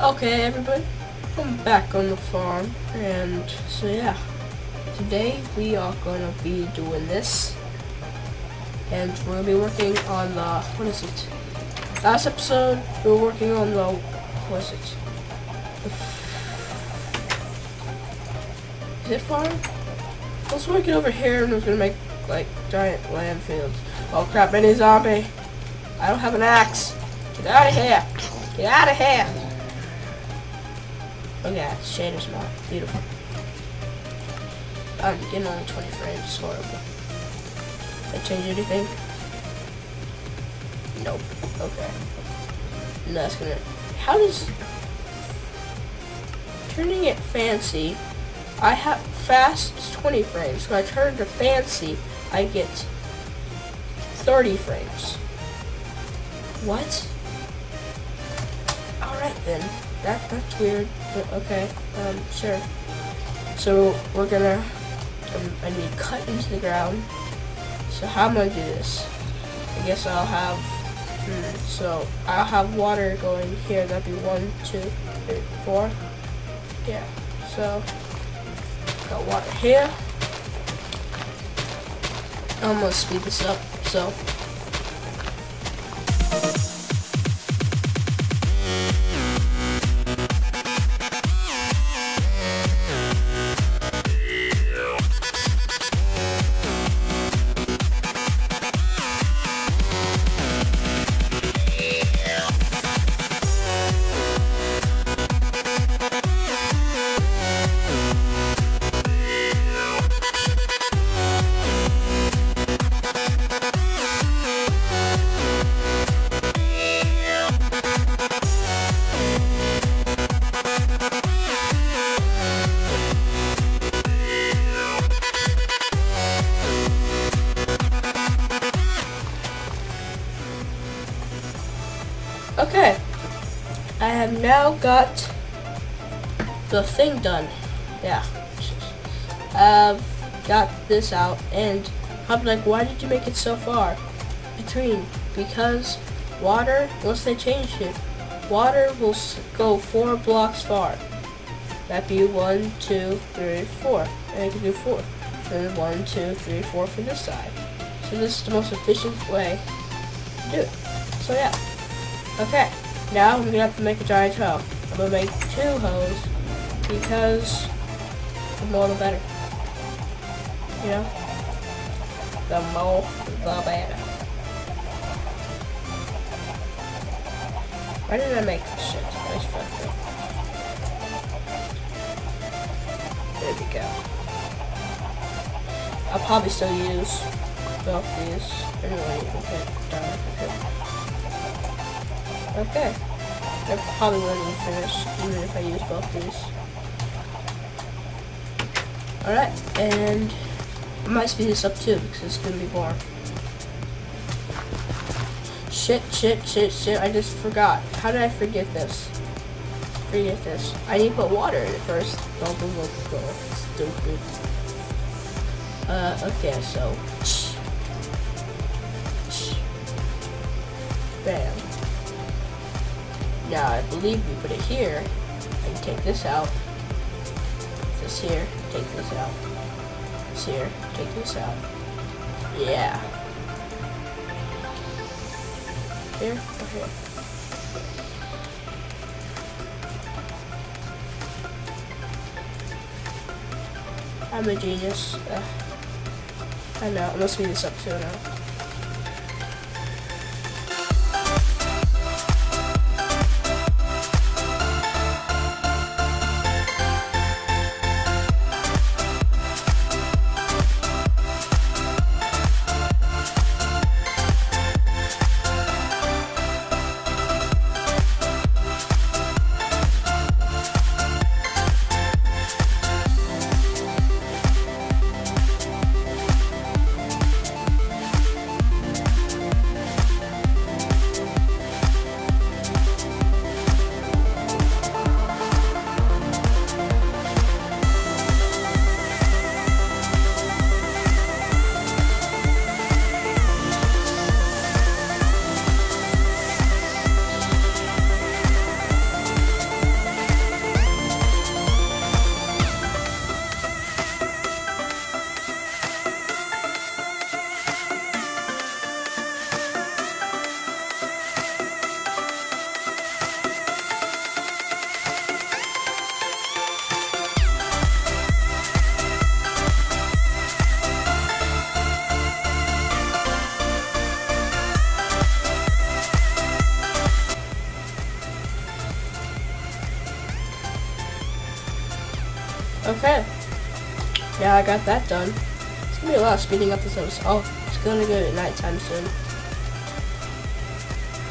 Okay, everybody, I'm back on the farm, and so yeah, today we are gonna be doing this, and we're gonna be working on the what is it? Last episode we were working on the what is it? The is it farm? I was working over here and I was gonna make like giant landfills. Oh crap! Any zombie? I don't have an axe. Get out of here! Get out of here! Oh yeah, shader's mod. Beautiful. I'm getting only 20 frames. Horrible. I change anything? Nope. Okay. No, that's gonna... How does... Turning it fancy, I have fast is 20 frames. So I turn to fancy, I get 30 frames. What? Alright then. That, that's weird, but okay. Um, sure. So, we're gonna, um, I need cut into the ground. So how am I gonna do this? I guess I'll have, hmm, so I'll have water going here. That'd be one, two, three, four. Yeah, so, got water here. I'm gonna speed this up, so. Got the thing done. Yeah. I've got this out and I'm like, why did you make it so far between? Because water, once they change it, water will go four blocks far. That'd be one, two, three, four. And I can do four. And one, two, three, four for this side. So this is the most efficient way to do it. So yeah. Okay, now I'm gonna have to make a giant hoe. I'm gonna make two hoes because the more the better. You know? The more the better. Why did I make this shit? That's fucked up. There we go. I'll probably still use both these. Anyway, okay, done. Okay. Okay. I probably wouldn't finish even if I use both these. Alright, and I might speed this up too because it's gonna be boring. Shit, shit, shit, shit, I just forgot. How did I forget this? Forget this. I need to put water in it first. Don't go, go. Stupid. Uh, okay, so. Bam. Now I believe we put it here. Can take this out. This here, take this out. This here, take this out. Yeah. Here, here. I'm a genius. Uh, I know, I'm gonna this up now. Yeah, I got that done. It's gonna be a lot of speeding up this episode. Oh, it's gonna go at nighttime soon.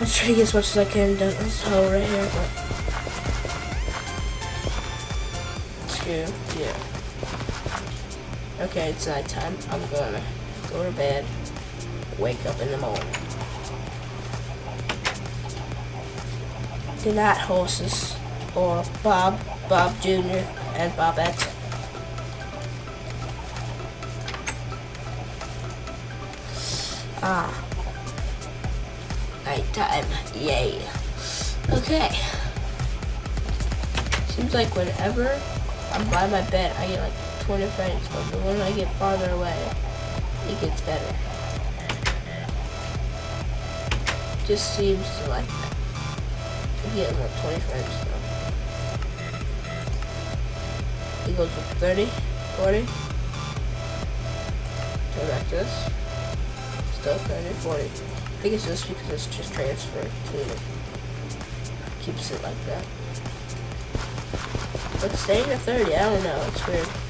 I'm trying to get as much as I can done oh, this hole right here, but screw, yeah. Okay, it's nighttime. I'm gonna go to bed, wake up in the morning. Good night, horses, or Bob, Bob Jr., and Bobette. Ah. Nighttime. Yay. Okay. Seems like whenever I'm by my bed, I get like 20 frames, but the when I get farther away, it gets better. Just seems to like. Get like 20 frames though. It goes from 30, 40. Turn back to this stuff and I 40. I think it's just because it's just transfer between it. Keeps it like that. But staying at 30, I don't know, it's weird.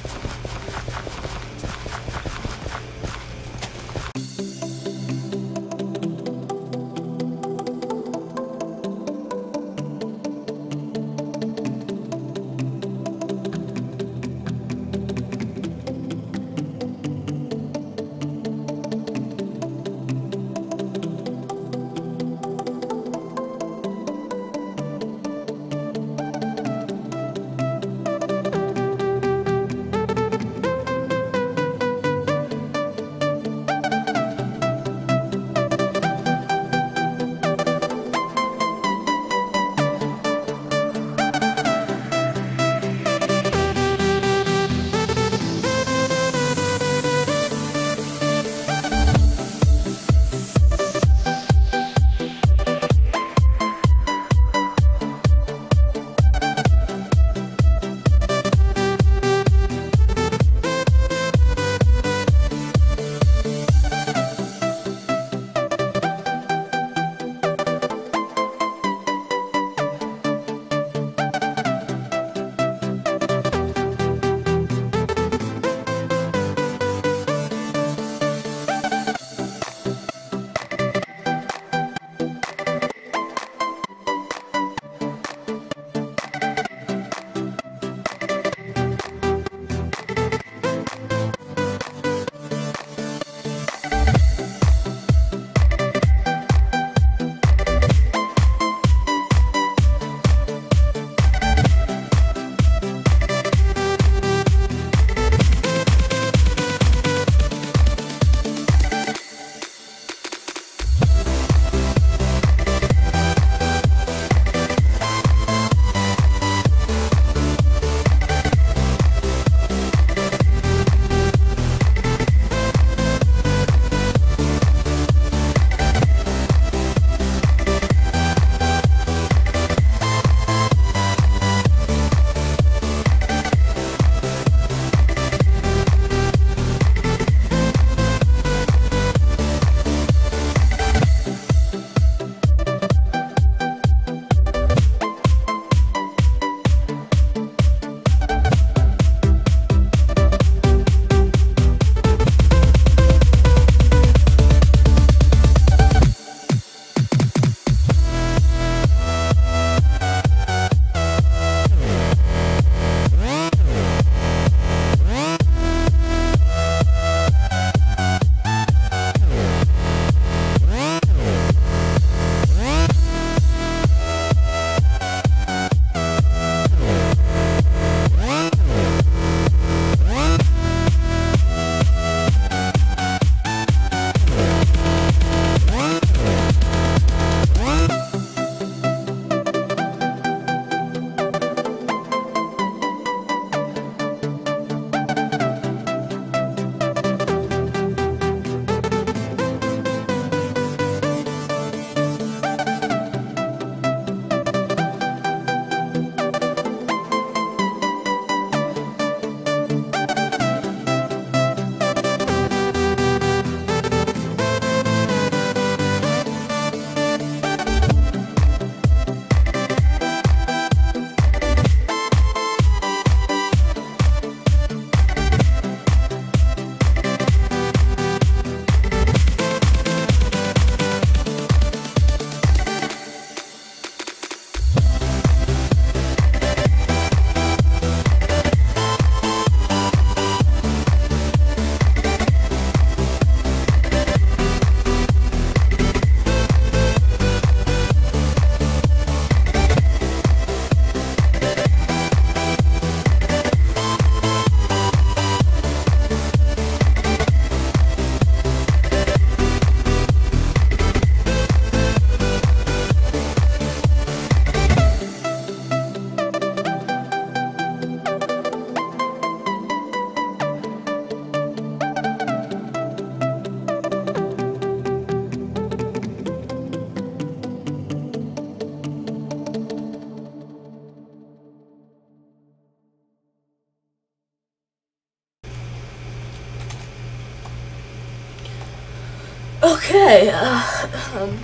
Okay, uh, um,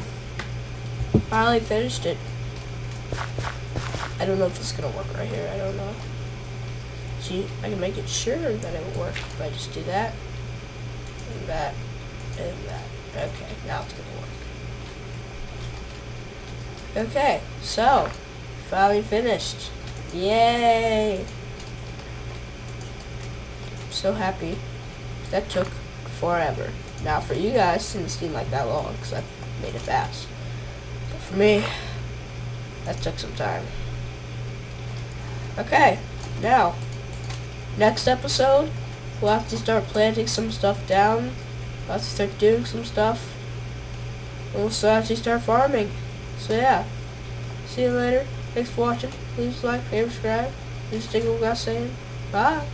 finally finished it. I don't know if this is gonna work right here. I don't know. See, I can make it sure that it will work if I just do that, and that, and that. Okay, now it's gonna work. Okay, so, finally finished. Yay! so happy. That took forever. Now for you guys, it didn't seem like that long because I made it fast. But for me, that took some time. Okay, now, next episode, we'll have to start planting some stuff down. We'll have to start doing some stuff. We'll start actually start farming. So yeah, see you later. Thanks for watching. Please like, favorite, subscribe. Please take what got saying. Bye.